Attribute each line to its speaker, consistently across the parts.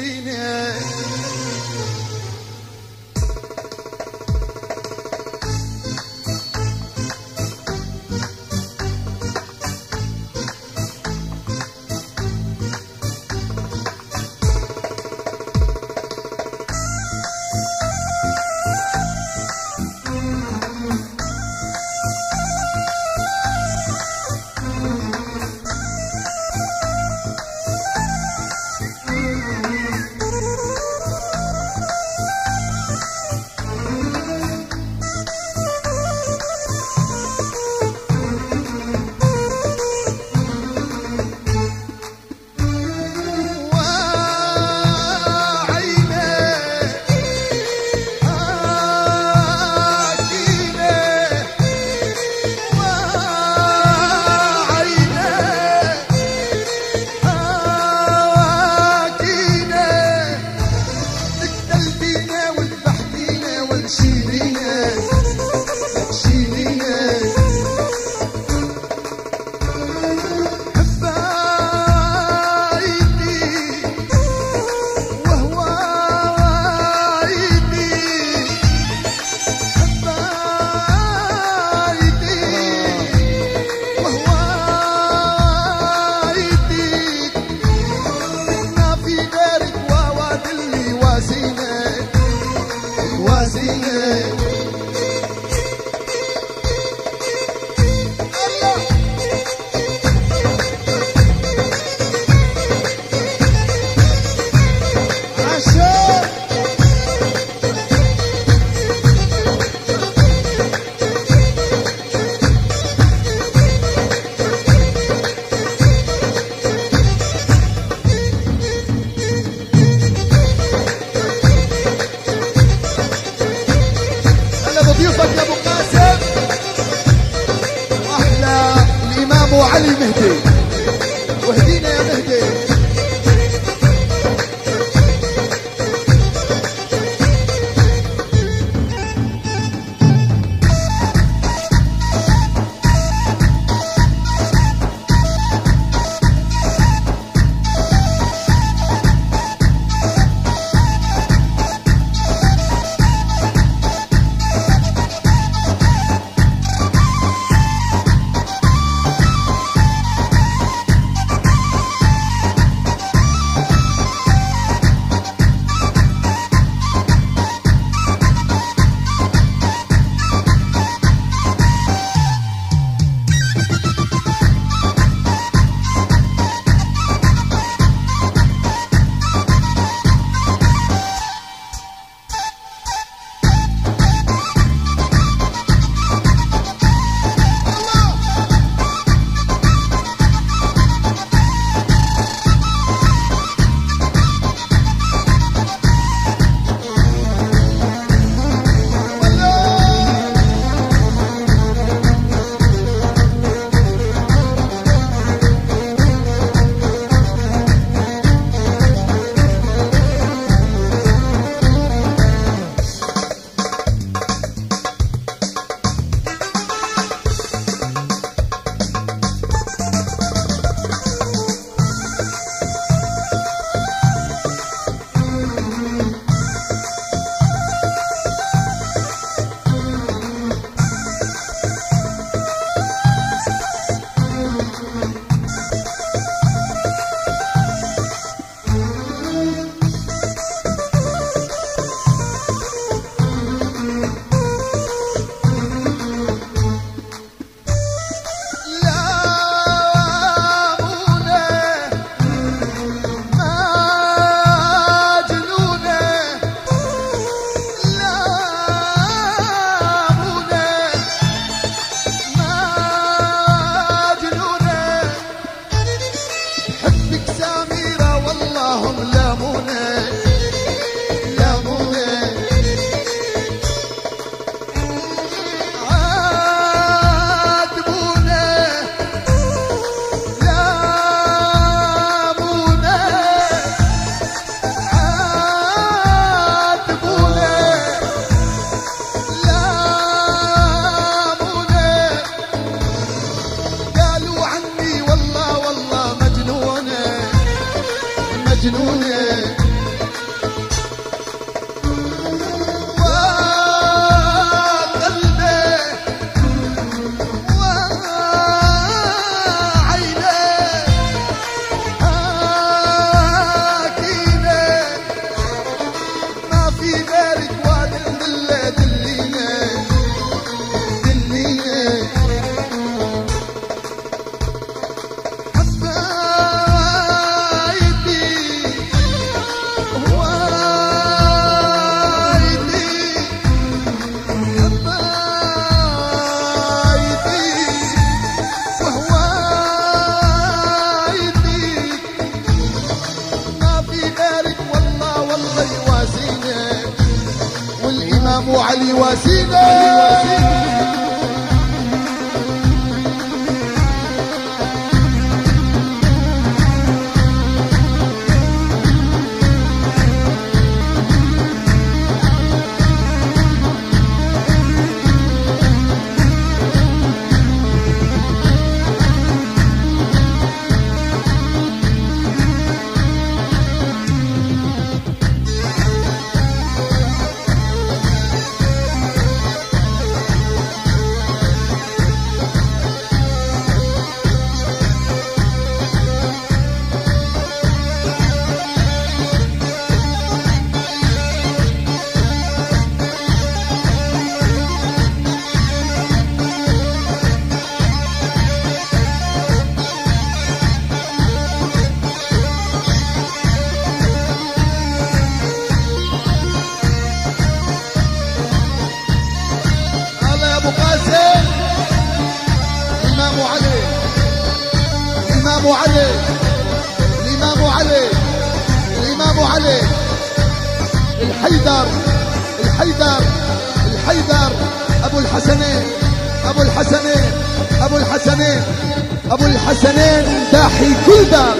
Speaker 1: لينا مجنونة علي. الإمام علي. الإمام علي. الحيدر. الحيدر. الحيدر. أبو الحسنين. أبو الحسنين. أبو الحسنين. أبو الحسنين. داحي كل دار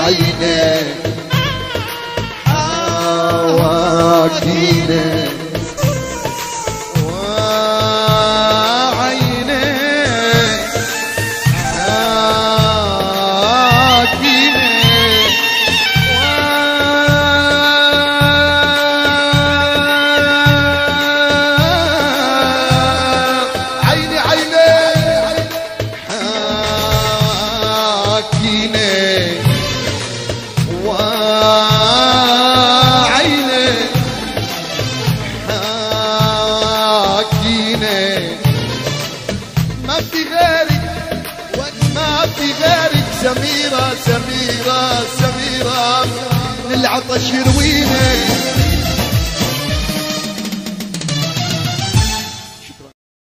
Speaker 1: وعيني حواكيني Let's hear the